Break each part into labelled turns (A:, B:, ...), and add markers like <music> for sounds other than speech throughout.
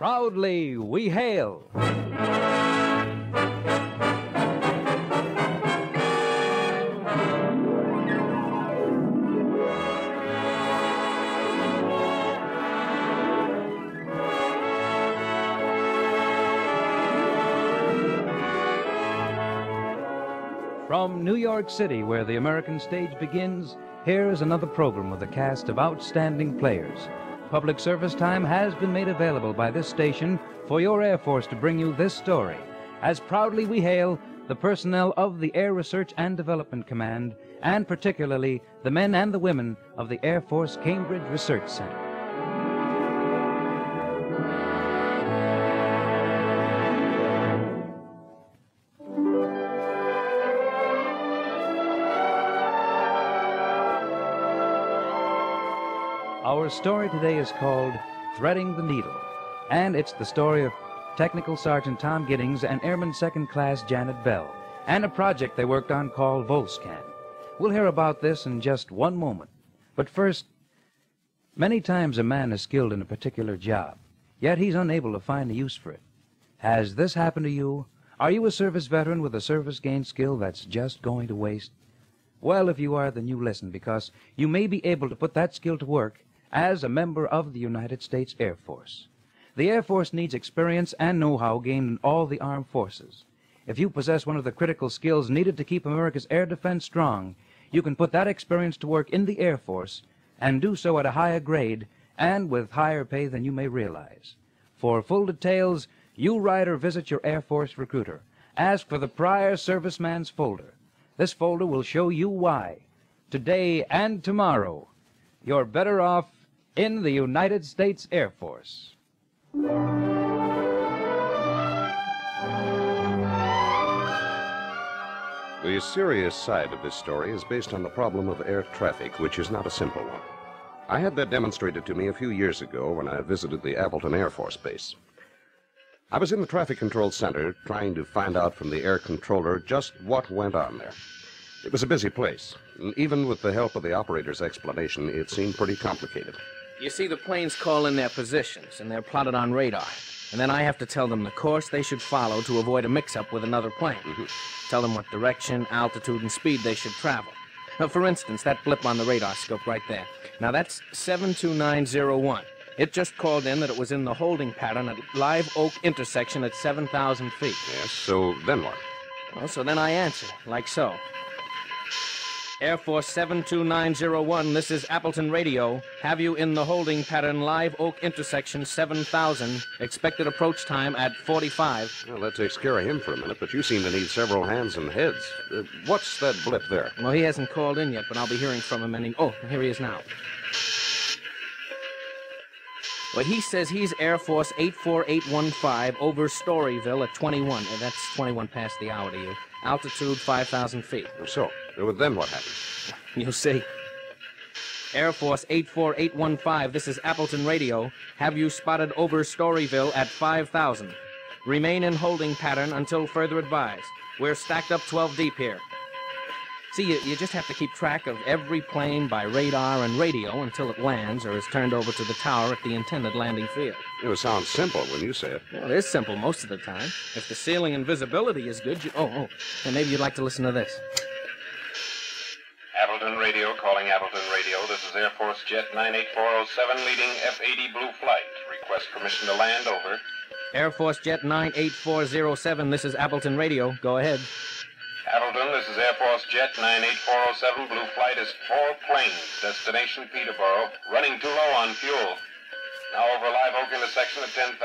A: Proudly we hail. From New York City, where the American stage begins, here is another program with a cast of outstanding players. Public service time has been made available by this station for your Air Force to bring you this story. As proudly we hail the personnel of the Air Research and Development Command, and particularly the men and the women of the Air Force Cambridge Research Center. Our story today is called Threading the Needle, and it's the story of Technical Sergeant Tom Giddings and Airman Second Class Janet Bell, and a project they worked on called Volscan. We'll hear about this in just one moment. But first, many times a man is skilled in a particular job, yet he's unable to find a use for it. Has this happened to you? Are you a service veteran with a service gained skill that's just going to waste? Well, if you are, then you listen, because you may be able to put that skill to work as a member of the United States Air Force. The Air Force needs experience and know-how gained in all the armed forces. If you possess one of the critical skills needed to keep America's air defense strong, you can put that experience to work in the Air Force and do so at a higher grade and with higher pay than you may realize. For full details, you write or visit your Air Force recruiter. Ask for the prior serviceman's folder. This folder will show you why, today and tomorrow, you're better off in the United States Air Force.
B: The serious side of this story is based on the problem of air traffic, which is not a simple one. I had that demonstrated to me a few years ago when I visited the Appleton Air Force Base. I was in the traffic control center trying to find out from the air controller just what went on there. It was a busy place, and even with the help of the operator's explanation, it seemed pretty complicated.
C: You see, the planes call in their positions, and they're plotted on radar. And then I have to tell them the course they should follow to avoid a mix up with another plane. Mm-hmm. Tell them what direction, altitude, and speed they should travel. Now, for instance, that blip on the radar scope right there. Now, that's 72901. It just called in that it was in the holding pattern at Live Oak intersection at 7,000 feet.
B: Yes, so then what?
C: Well, so then I answer, like so. Air Force 72901, this is Appleton Radio. Have you in the holding pattern Live Oak intersection 7000. Expected approach time at 45.
B: Well, that takes care of him for a minute, but you seem to need several hands and heads. Uh, what's that blip there?
C: Well, he hasn't called in yet, but I'll be hearing from him any. Oh, here he is now. Well, he says he's Air Force 84815 over Storyville at 21. Uh, That's 21 past the hour to you. Altitude 5,000 feet.
B: So, uh, then what happens?
C: You'll see. Air Force 84815, this is Appleton Radio. Have you spotted over Storyville at 5,000. Remain in holding pattern until further advised. We're stacked up 12 deep here. See, you, you just have to keep track of every plane by radar and radio until it lands or is turned over to the tower at the intended landing field.
B: It sounds simple when you say it.
C: Well, it is simple most of the time. If the ceiling and visibility is good, you. Oh, oh. And maybe you'd like to listen to this.
D: Appleton Radio calling Appleton Radio. This is Air Force Jet 98407 leading F-80 Blue Flight. Request permission to land over.
C: Air Force Jet 98407, this is Appleton Radio. Go ahead.
D: Appleton, this is Air Force Jet 98407 Blue Flight is four planes. Destination Peterborough. Running too low on fuel. Now over Live Oak intersection at 10,000.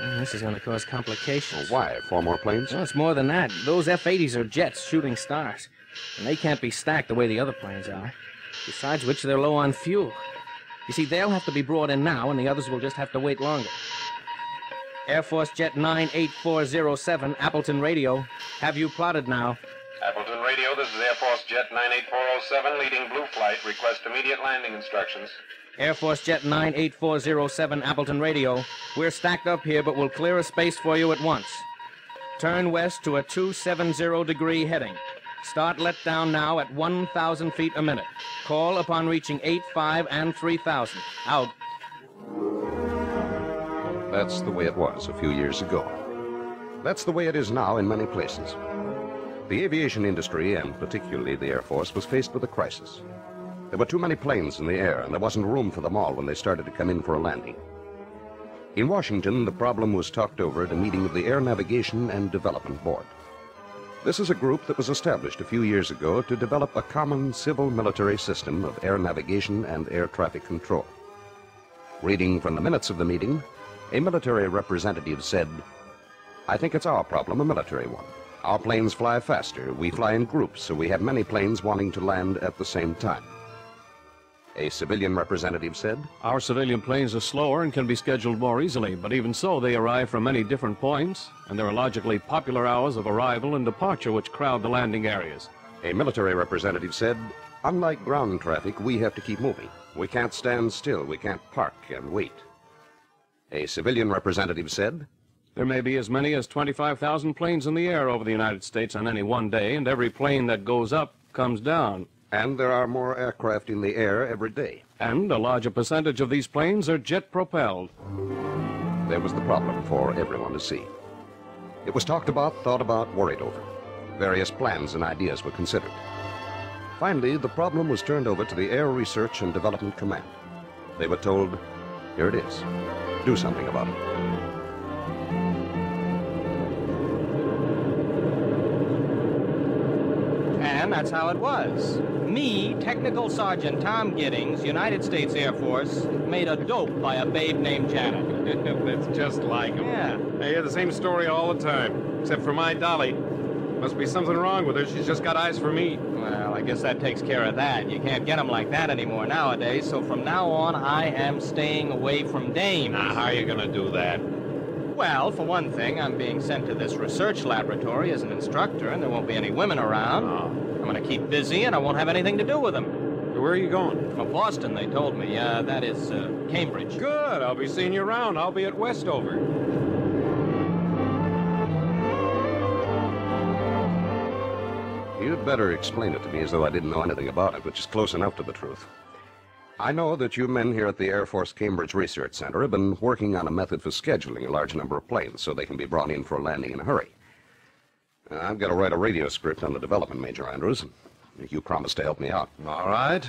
C: Mm, This is going to cause complications.
B: Why? Four more planes?
C: Well, it's more than that. Those F 80s are jets shooting stars. And they can't be stacked the way the other planes are. Besides which, they're low on fuel. You see, they'll have to be brought in now, and the others will just have to wait longer. Air Force Jet 98407, Appleton Radio. Have you plotted now?
D: Appleton Radio, this is Air Force Jet 98407 leading Blue Flight. Request immediate landing instructions.
C: Air Force Jet 98407, Appleton Radio. We're stacked up here, but we'll clear a space for you at once. Turn west to a 270 degree heading. Start let down now at 1,000 feet a minute. Call upon reaching 8, 5, and 3,000. Out.
B: That's the way it was a few years ago. That's the way it is now in many places. The aviation industry, and particularly the Air Force, was faced with a crisis. There were too many planes in the air, and there wasn't room for them all when they started to come in for a landing. In Washington, the problem was talked over at a meeting of the Air Navigation and Development Board. This is a group that was established a few years ago to develop a common civil military system of air navigation and air traffic control. Reading from the minutes of the meeting, a military representative said, I think it's our problem, a military one. Our planes fly faster. We fly in groups, so we have many planes wanting to land at the same time. A civilian representative said,
E: Our civilian planes are slower and can be scheduled more easily, but even so, they arrive from many different points, and there are logically popular hours of arrival and departure which crowd the landing areas.
B: A military representative said, Unlike ground traffic, we have to keep moving. We can't stand still. We can't park and wait. A civilian representative said,
E: There may be as many as 25,000 planes in the air over the United States on any one day, and every plane that goes up comes down.
B: And there are more aircraft in the air every day.
E: And a larger percentage of these planes are jet propelled.
B: There was the problem for everyone to see. It was talked about, thought about, worried over. Various plans and ideas were considered. Finally, the problem was turned over to the Air Research and Development Command. They were told, here it is. Do something about it.
F: And that's how it was. Me, Technical Sergeant Tom Giddings, United States Air Force, made a dope by a babe named Janet. <laughs>
G: That's just like him.
F: Yeah.
G: I hear the same story all the time, except for my Dolly. Must be something wrong with her. She's just got eyes for me.
F: Well, I guess that takes care of that. You can't get 'em like that anymore nowadays, so from now on, I am staying away from dames.
G: Now, how are you going to do that?
F: Well, for one thing, I'm being sent to this research laboratory as an instructor, and there won't be any women around.
G: Oh.
F: I'm going to keep busy, and I won't have anything to do with them.
G: Where are you going?
F: From Boston, they told me. Uh, that is uh, Cambridge.
G: Good. I'll be seeing you around. I'll be at Westover.
B: You'd better explain it to me as though I didn't know anything about it, which is close enough to the truth. I know that you men here at the Air Force Cambridge Research Center have been working on a method for scheduling a large number of planes so they can be brought in for a landing in a hurry. Uh, I've got to write a radio script on the development, Major Andrews. You promised to help me out.
H: All right.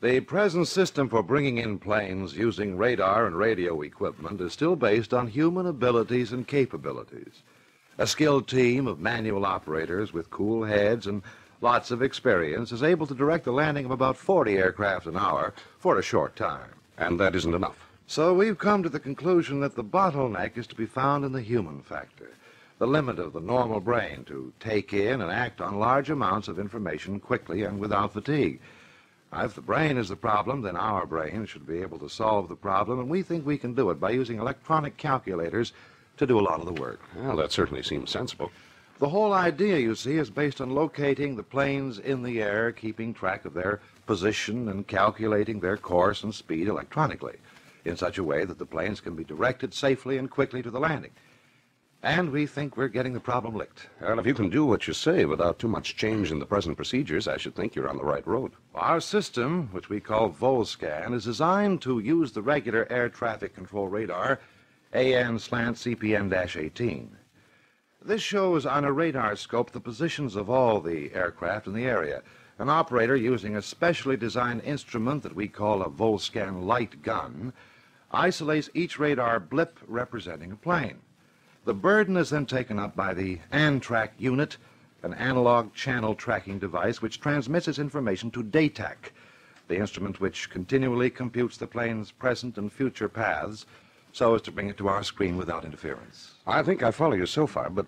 H: The present system for bringing in planes using radar and radio equipment is still based on human abilities and capabilities. A skilled team of manual operators with cool heads and lots of experience is able to direct the landing of about 40 aircraft an hour for a short time.
B: And that isn't enough.
H: So we've come to the conclusion that the bottleneck is to be found in the human factor, the limit of the normal brain to take in and act on large amounts of information quickly and without fatigue. Now, if the brain is the problem, then our brain should be able to solve the problem, and we think we can do it by using electronic calculators to do a lot of the work.
B: Well, that certainly seems sensible.
H: The whole idea, you see, is based on locating the planes in the air, keeping track of their position, and calculating their course and speed electronically in such a way that the planes can be directed safely and quickly to the landing. And we think we're getting the problem licked.
B: Well, if you can do what you say without too much change in the present procedures, I should think you're on the right road.
H: Our system, which we call Volscan, is designed to use the regular air traffic control radar AN slant CPN 18. This shows on a radar scope the positions of all the aircraft in the area. An operator using a specially designed instrument that we call a Volscan light gun isolates each radar blip representing a plane. The burden is then taken up by the ANTRAC unit, an analog channel tracking device which transmits its information to DATAC, the instrument which continually computes the plane's present and future paths so as to bring it to our screen without interference.
B: I think I follow you so far, but,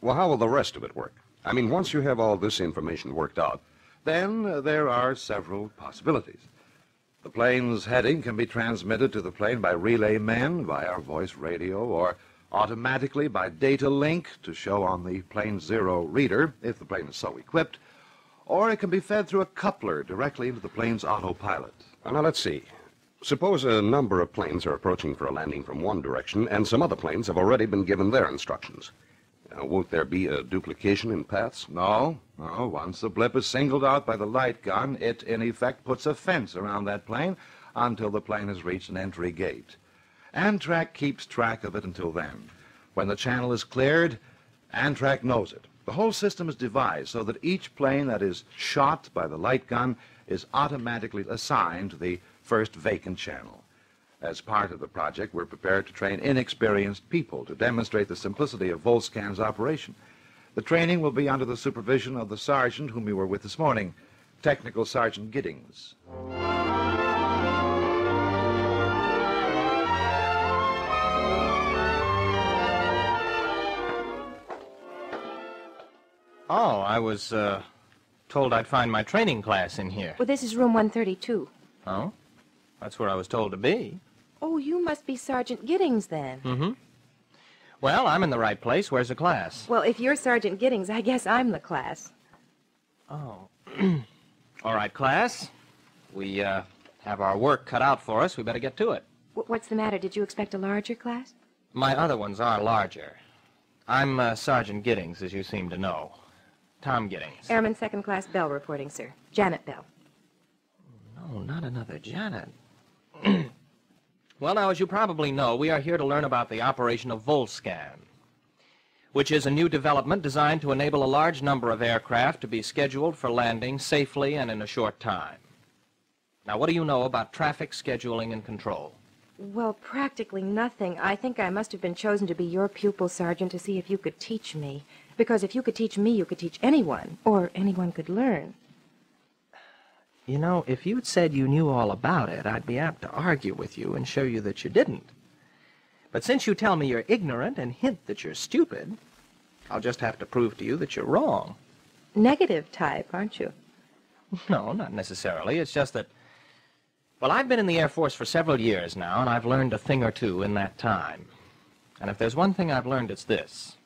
B: well, how will the rest of it work? I mean, once you have all this information worked out,
H: Then uh, there are several possibilities. The plane's heading can be transmitted to the plane by relay men via voice radio or automatically by data link to show on the plane zero reader if the plane is so equipped, or it can be fed through a coupler directly into the plane's autopilot.
B: Now let's see. Suppose a number of planes are approaching for a landing from one direction, and some other planes have already been given their instructions. Now, won't there be a duplication in paths?
H: No, no. Once the blip is singled out by the light gun, it in effect puts a fence around that plane until the plane has reached an entry gate. ANTRAC keeps track of it until then. When the channel is cleared, ANTRAC knows it. The whole system is devised so that each plane that is shot by the light gun is automatically assigned to the first vacant channel. As part of the project, we're prepared to train inexperienced people to demonstrate the simplicity of Volscan's operation. The training will be under the supervision of the sergeant whom you were with this morning, Technical Sergeant Giddings.
F: Oh, I was, uh, told I'd find my training class in here.
I: Well, this is room 132.
F: Oh? That's where I was told to be.
I: Oh, you must be Sergeant Giddings then.
F: Mm-hmm. Well, I'm in the right place. Where's the class?
I: Well, if you're Sergeant Giddings, I guess I'm the class.
F: Oh. <clears throat> All right, class. We, uh, have our work cut out for us. We better get to it.
I: W- what's the matter? Did you expect a larger class?
F: My other ones are larger. I'm uh, Sergeant Giddings, as you seem to know. Tom Giddings.
I: Airman Second Class Bell reporting, sir. Janet Bell.
F: No, not another Janet. <clears throat> well, now, as you probably know, we are here to learn about the operation of Volscan, which is a new development designed to enable a large number of aircraft to be scheduled for landing safely and in a short time. Now, what do you know about traffic scheduling and control?
I: Well, practically nothing. I think I must have been chosen to be your pupil, Sergeant, to see if you could teach me. Because if you could teach me, you could teach anyone, or anyone could learn.
F: You know, if you'd said you knew all about it, I'd be apt to argue with you and show you that you didn't. But since you tell me you're ignorant and hint that you're stupid, I'll just have to prove to you that you're wrong.
I: Negative type, aren't you?
F: No, not necessarily. It's just that. Well, I've been in the Air Force for several years now, and I've learned a thing or two in that time. And if there's one thing I've learned, it's this.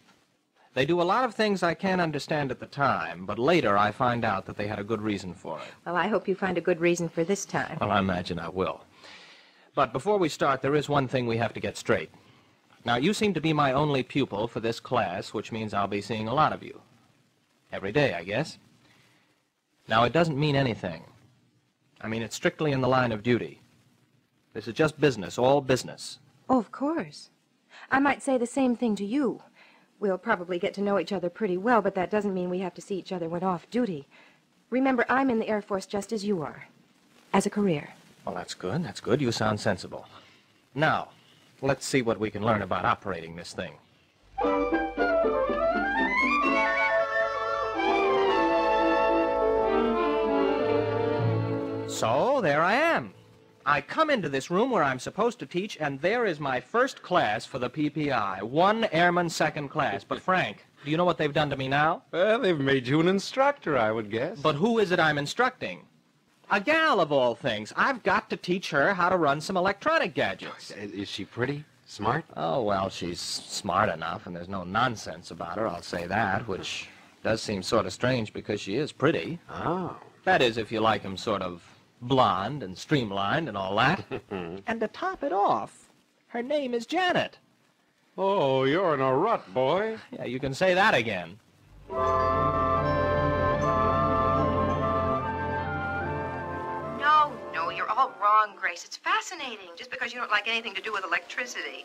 F: They do a lot of things I can't understand at the time, but later I find out that they had a good reason for it.
I: Well, I hope you find a good reason for this time.
F: Well, I imagine I will. But before we start, there is one thing we have to get straight. Now, you seem to be my only pupil for this class, which means I'll be seeing a lot of you. Every day, I guess. Now, it doesn't mean anything. I mean, it's strictly in the line of duty. This is just business, all business.
I: Oh, of course. I might say the same thing to you. We'll probably get to know each other pretty well, but that doesn't mean we have to see each other when off duty. Remember, I'm in the Air Force just as you are. As a career.
F: Well, that's good, that's good. You sound sensible. Now, let's see what we can learn about operating this thing. So, there I am. I come into this room where I'm supposed to teach, and there is my first class for the PPI. One Airman Second Class. But, Frank, do you know what they've done to me now?
G: Well, they've made you an instructor, I would guess.
F: But who is it I'm instructing? A gal, of all things. I've got to teach her how to run some electronic gadgets.
G: Is she pretty? Smart?
F: Oh, well, she's smart enough, and there's no nonsense about her, I'll say that, which does seem sort of strange because she is pretty.
G: Oh.
F: That is, if you like 'em sort of blonde and streamlined and all that. <laughs> and to top it off, her name is Janet.
G: Oh, you're in a rut, boy.
F: Yeah, you can say that again.
J: No, no, you're all wrong, Grace. It's fascinating, just because you don't like anything to do with electricity.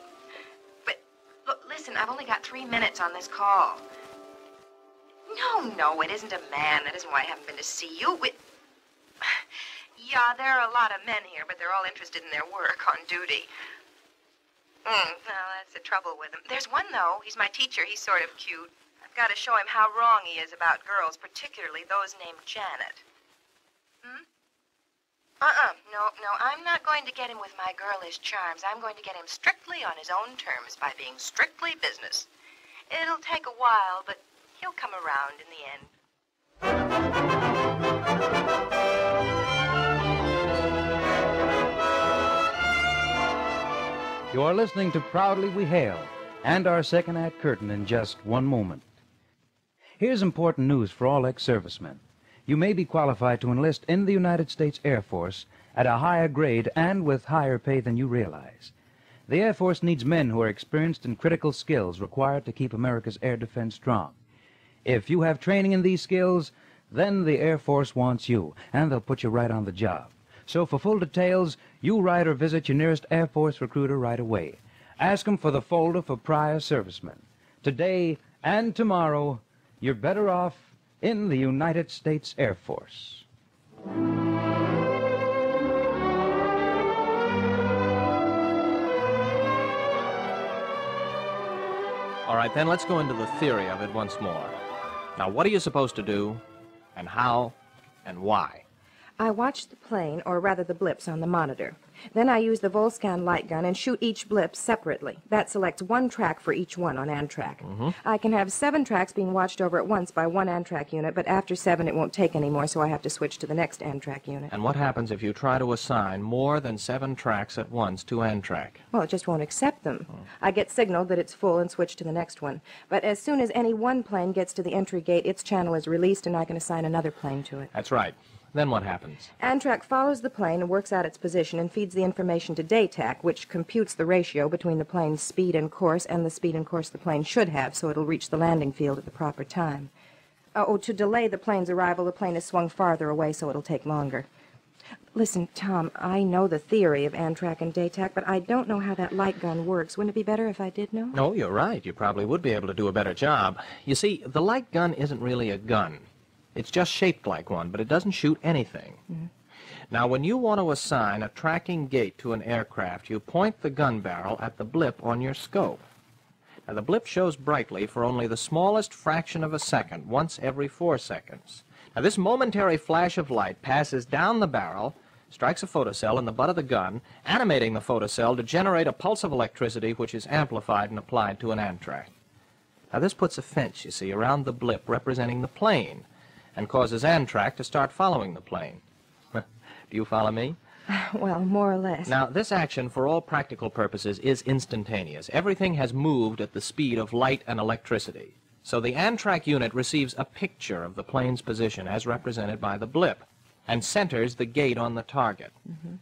J: But, look, listen, I've only got three minutes on this call. No, no, it isn't a man. That isn't why I haven't been to see you. It... <sighs> <laughs> Yeah, there are a lot of men here, but they're all interested in their work on duty. Mm, well, that's the trouble with them. There's one, though. He's my teacher. He's sort of cute. I've got to show him how wrong he is about girls, particularly those named Janet. Hmm? Uh-uh. No, no, I'm not going to get him with my girlish charms. I'm going to get him strictly on his own terms by being strictly business. It'll take a while, but he'll come around in the end.
A: You are listening to Proudly We Hail and our second act curtain in just one moment. Here's important news for all ex servicemen. You may be qualified to enlist in the United States Air Force at a higher grade and with higher pay than you realize. The Air Force needs men who are experienced in critical skills required to keep America's air defense strong. If you have training in these skills, then the Air Force wants you, and they'll put you right on the job. So for full details, you write or visit your nearest Air Force recruiter right away. Ask him for the folder for prior servicemen. Today and tomorrow, you're better off in the United States Air Force.
F: All right, then let's go into the theory of it once more. Now, what are you supposed to do, and how, and why?
I: I watch the plane, or rather the blips, on the monitor. Then I use the Volscan light gun and shoot each blip separately. That selects one track for each one on ANTRAC. Mm-hmm. I can have seven tracks being watched over at once by one ANTRAC unit, but after seven it won't take anymore, so I have to switch to the next ANTRAC unit.
F: And what happens if you try to assign more than seven tracks at once to ANTRAC?
I: Well, it just won't accept them. Hmm. I get signaled that it's full and switch to the next one. But as soon as any one plane gets to the entry gate, its channel is released and I can assign another plane to it.
F: That's right. Then what happens?
I: ANTRAC follows the plane and works out its position and feeds the information to DATAC, which computes the ratio between the plane's speed and course and the speed and course the plane should have, so it'll reach the landing field at the proper time. Uh, oh, to delay the plane's arrival, the plane is swung farther away, so it'll take longer. Listen, Tom, I know the theory of ANTRAC and DATAC, but I don't know how that light gun works. Wouldn't it be better if I did know?
F: No, you're right. You probably would be able to do a better job. You see, the light gun isn't really a gun. It's just shaped like one, but it doesn't shoot anything. Now, when you want to assign a tracking gate to an aircraft, you point the gun barrel at the blip on your scope. Now, the blip shows brightly for only the smallest fraction of a second, once every four seconds. Now, this momentary flash of light passes down the barrel, strikes a photocell in the butt of the gun, animating the photocell to generate a pulse of electricity which is amplified and applied to an ANTRAC. Now, this puts a fence, you see, around the blip representing the plane and causes ANTRAC to start following the plane. <laughs> Do you follow me? <sighs>
I: Well, more or less.
F: Now, this action, for all practical purposes, is instantaneous. Everything has moved at the speed of light and electricity. So the ANTRAC unit receives a picture of the plane's position as represented by the blip and centers the gate on the target. Mm-hmm.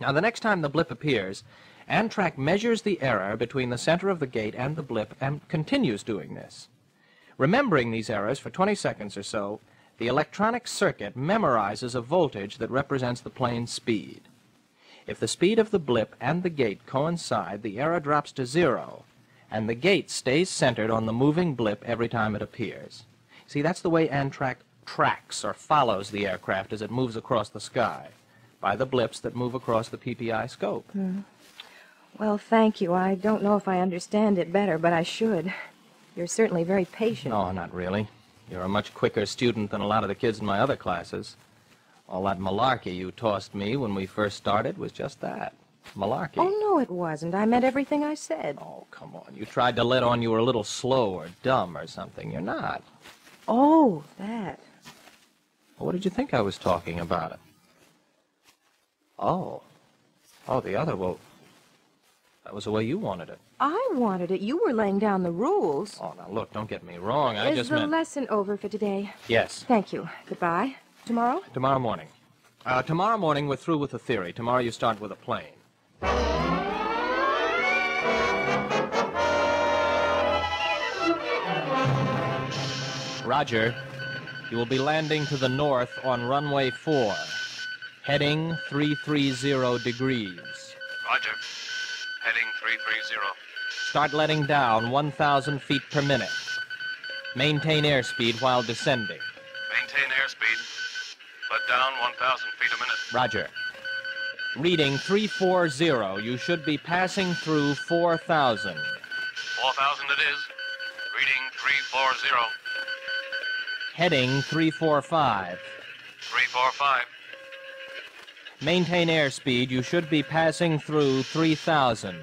F: Now, the next time the blip appears, ANTRAC measures the error between the center of the gate and the blip and continues doing this. Remembering these errors for 20 seconds or so, the electronic circuit memorizes a voltage that represents the plane's speed. If the speed of the blip and the gate coincide, the error drops to zero, and the gate stays centered on the moving blip every time it appears. See, that's the way ANTRAC tracks or follows the aircraft as it moves across the sky, by the blips that move across the PPI scope. Hmm.
I: Well, thank you. I don't know if I understand it better, but I should. You're certainly very patient.
F: No, not really. You're a much quicker student than a lot of the kids in my other classes. All that malarkey you tossed me when we first started was just that. Malarkey.
I: Oh, no, it wasn't. I meant everything I said.
F: Oh, come on. You tried to let on you were a little slow or dumb or something. You're not.
I: Oh, that.
F: What did you think I was talking about? Oh. Oh, the other. Well, that was the way you wanted it.
I: I wanted it. You were laying down the rules.
F: Oh, now look, don't get me wrong. I
I: Is
F: just
I: the
F: meant.
I: lesson over for today?
F: Yes,
I: Thank you. Goodbye. Tomorrow?
F: tomorrow morning. Uh, tomorrow morning we're through with the theory. Tomorrow you start with a plane. Roger. You will be landing to the north on runway 4, heading 330 degrees.
G: Roger. Heading 330.
F: Start letting down 1,000 feet per minute. Maintain airspeed while descending.
G: Maintain airspeed. Let down 1,000 feet a minute.
F: Roger. Reading 340. You should be passing through 4,000.
G: 4,000 it is. Reading 340.
F: Heading 345.
G: 345.
F: Maintain airspeed. You should be passing through 3,000.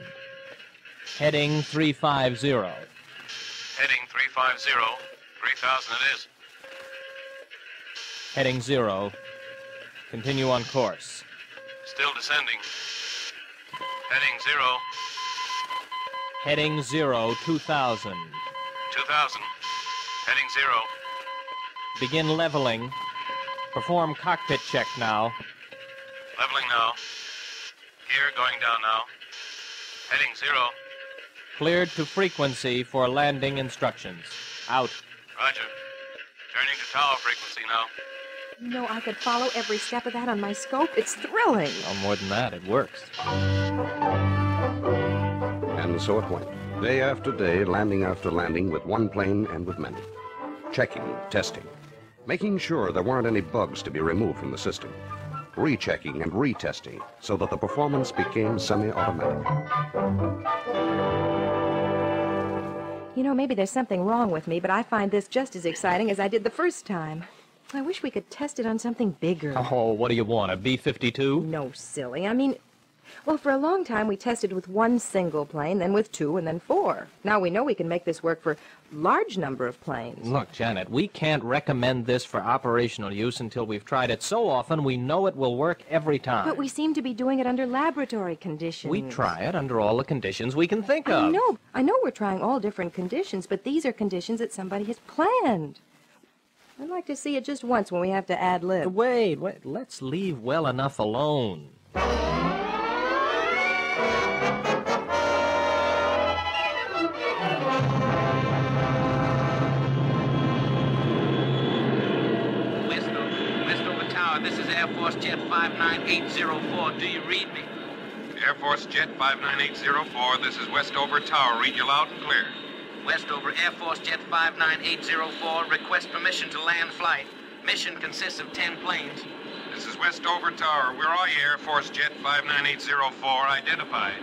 F: Heading 350.
G: Heading 350. 3,000 it is.
F: Heading 0. Continue on course.
G: Still descending. Heading 0.
F: Heading 0, 2,000.
G: 2,000. Heading 0.
F: Begin leveling. Perform cockpit check now.
G: Leveling now. Gear going down now. Heading 0.
F: Cleared to frequency for landing instructions. Out.
G: Roger. Turning to tower frequency now.
I: You know, I could follow every step of that on my scope. It's thrilling.
F: Well, more than that, it works.
B: And so it went. Day after day, landing after landing, with one plane and with many. Checking, testing, making sure there weren't any bugs to be removed from the system. Rechecking and retesting so that the performance became semi automatic.
I: You know, maybe there's something wrong with me, but I find this just as exciting as I did the first time. I wish we could test it on something bigger.
F: Oh, what do you want, a B-52?
I: No, silly. I mean, well, for a long time we tested with one single plane, then with two, and then four. Now we know we can make this work for large number of planes.
F: Look, Janet, we can't recommend this for operational use until we've tried it so often we know it will work every time.
I: But we seem to be doing it under laboratory conditions.
F: We try it under all the conditions we can think of.
I: I know. I know we're trying all different conditions, but these are conditions that somebody has planned. I'd like to see it just once when we have to ad lib.
F: Wait, wait, let's leave well enough alone.
C: Force Jet 59804. Do you read me?
D: Air Force Jet 59804, this is Westover Tower. Read you loud and clear.
C: Westover, Air Force Jet 59804, request permission to land flight. Mission consists of 10 planes.
D: This is Westover Tower. We're all you, Air Force Jet 59804. Identified.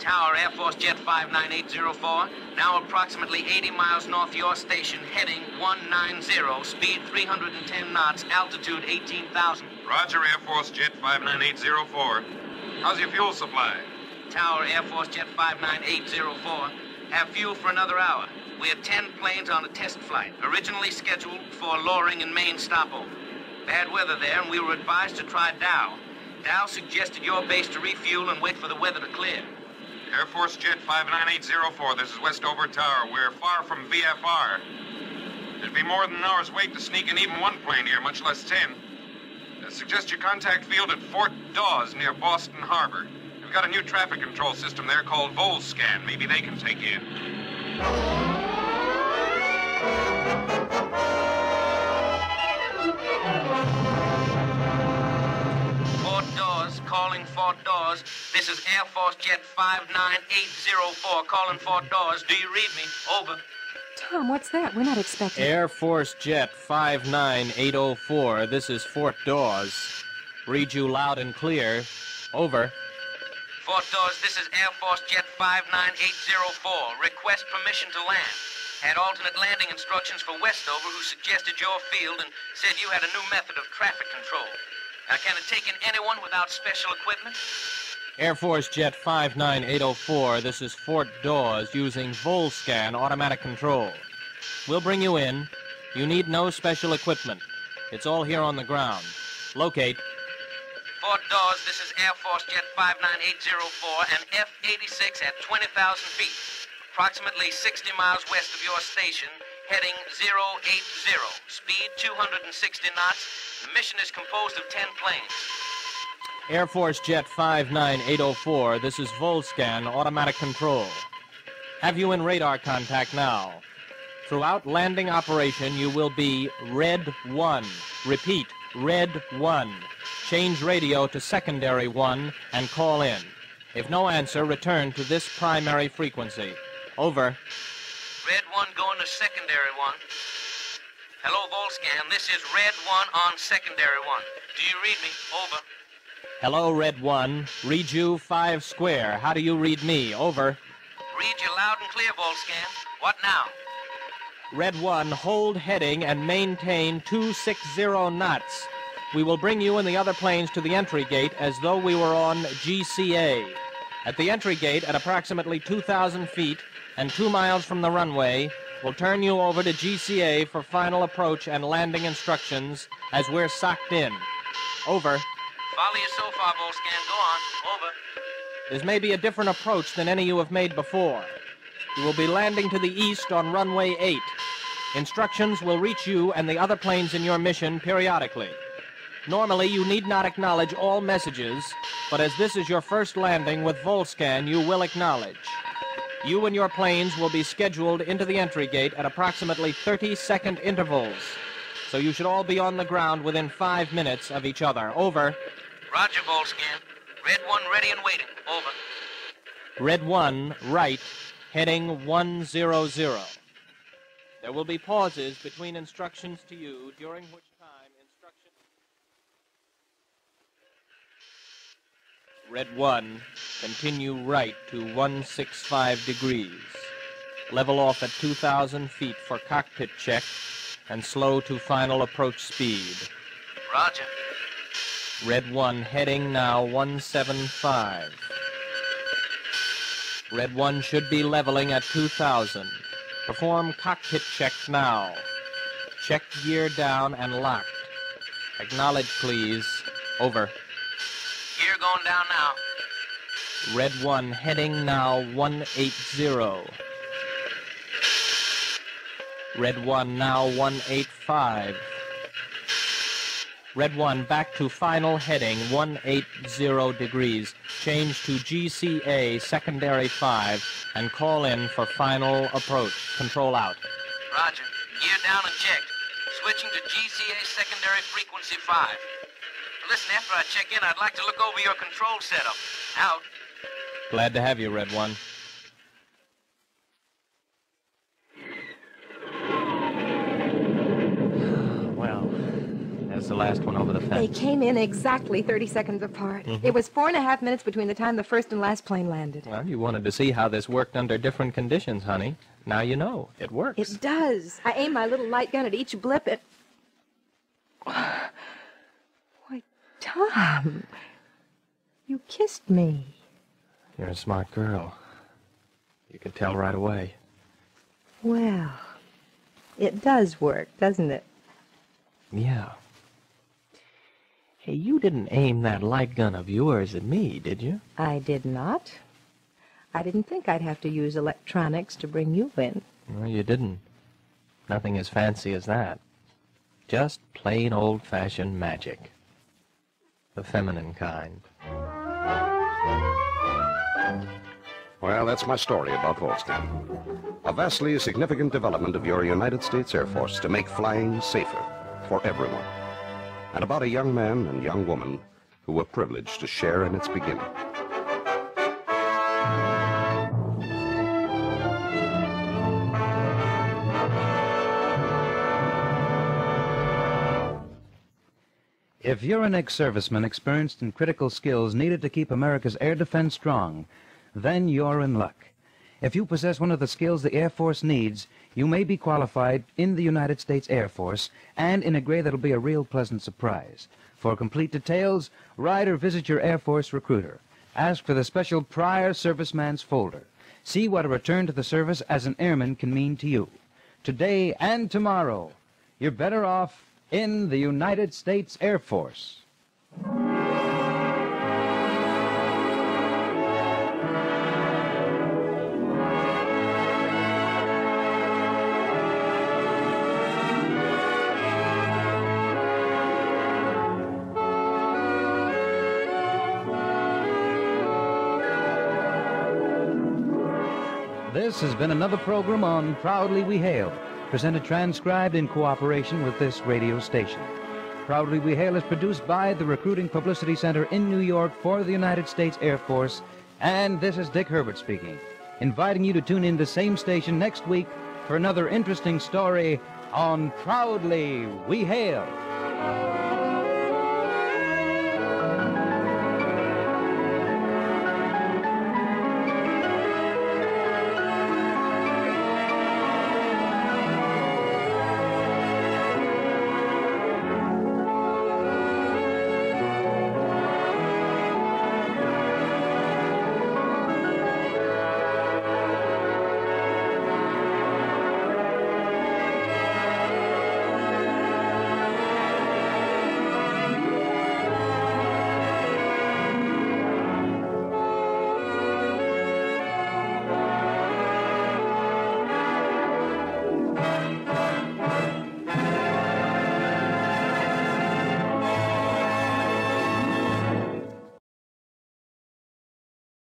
C: Tower, Air Force Jet 59804, now approximately 80 miles north of your station, heading 190, speed 310 knots, altitude 18,000.
D: Roger, Air Force Jet 59804. How's your fuel supply?
C: Tower, Air Force Jet 59804, have fuel for another hour. We have 10 planes on a test flight, originally scheduled for Loring and Maine stopover. Bad weather there, and we were advised to try Dow. Dow suggested your base to refuel and wait for the weather to clear.
D: Air Force Jet 59804, this is Westover Tower. We're far from VFR. It'd be more than an hour's wait to sneak in even one plane here, much less ten. I suggest you contact field at Fort Dawes near Boston Harbor. We've got a new traffic control system there called Volscan. Maybe they can take you in.
C: Calling Fort Dawes. This is Air Force Jet 59804, calling Fort Dawes. Do you read me? Over.
I: Tom, what's that? We're not expecting.
F: Air Force Jet 59804, this is Fort Dawes. Read you loud and clear. Over.
C: Fort Dawes, this is Air Force Jet 59804. Request permission to land. Had alternate landing instructions for Westover, who suggested your field and said you had a new method of traffic control. Now, can it take in anyone without special equipment?
F: Air Force Jet 59804, this is Fort Dawes using Volscan automatic control. We'll bring you in. You need no special equipment. It's all here on the ground. Locate.
C: Fort Dawes, this is Air Force Jet 59804 and F-86 at 20,000 feet, approximately 60 miles west of your station, heading 080, speed 260 knots. The mission is composed of 10 planes.
F: Air Force Jet 59804, this is Volscan automatic control. Have you in radar contact now? Throughout landing operation, you will be Red 1. Repeat, Red 1. Change radio to secondary 1 and call in. If no answer, return to this primary frequency. Over.
C: Red 1 going to secondary 1. Hello, Volscan. This is Red 1 on secondary 1. Do you read me? Over.
F: Hello, Red 1. Read you 5 square. How do you read me? Over.
C: Read you loud and clear, Volscan. What now?
F: Red 1, hold heading and maintain 260 knots. We will bring you and the other planes to the entry gate as though we were on GCA. At the entry gate, at approximately 2,000 feet and two miles from the runway, we'll turn you over to GCA for final approach and landing instructions as we're socked in. Over.
C: Follow you so far, Volscan. Go on. Over.
F: This may be a different approach than any you have made before. You will be landing to the east on runway 8. Instructions will reach you and the other planes in your mission periodically. Normally, you need not acknowledge all messages, but as this is your first landing with Volscan, you will acknowledge. You and your planes will be scheduled into the entry gate at approximately 30 second intervals. So you should all be on the ground within five minutes of each other. Over.
K: Roger, Volscan. Red 1 ready and waiting. Over.
F: Red 1, right, heading 100. There will be pauses between instructions to you, during which time instructions... Red 1, continue right to 165 degrees. Level off at 2,000 feet for cockpit check and slow to final approach speed.
K: Roger.
F: Red 1 heading now 175. Red 1 should be leveling at 2,000. Perform cockpit check now. Check gear down and locked. Acknowledge, please. Over.
K: Going down now.
F: Red 1 heading now 180. Red 1 now 185. Red 1 back to final heading 180 degrees. Change to GCA secondary 5 and call in for final approach. Control out.
K: Roger. Gear down and checked. Switching to GCA secondary frequency 5. Listen, after I check in, I'd like to look over your control setup. Out.
F: Glad to have you, Red 1. Well, that's the last one over the fence.
I: They came in exactly 30 seconds apart.
F: Mhm.
I: It was four and a half minutes between the time the first and last plane landed.
F: Well, you wanted to see how this worked under different conditions, honey. Now you know. It works.
I: It does. I aim my little light gun at each blip. It. Tom, you kissed me.
F: You're a smart girl. You could tell right away.
I: Well, it does work, doesn't it?
F: Yeah. Hey, you didn't aim that light gun of yours at me, did you?
I: I did not. I didn't think I'd have to use electronics to bring you in.
F: No, you didn't. Nothing as fancy as that. Just plain old-fashioned magic. The feminine kind.
B: Well, that's my story about Volscan. A vastly significant development of your United States Air Force to make flying safer for everyone. And about a young man and young woman who were privileged to share in its beginning.
A: If you're an ex-serviceman experienced in critical skills needed to keep America's air defense strong, then you're in luck. If you possess one of the skills the Air Force needs, you may be qualified in the United States Air Force and in a grade that'll be a real pleasant surprise. For complete details, write or visit your Air Force recruiter. Ask for the special prior serviceman's folder. See what a return to the service as an airman can mean to you. Today and tomorrow, you're better off in the United States Air Force. This has been another program on Proudly We Hail, presented transcribed in cooperation with this radio station. Proudly We Hail is produced by the Recruiting Publicity Center in New York for the United States Air Force, and this is Dick Herbert speaking, inviting you to tune in the same station next week for another interesting story on Proudly We Hail.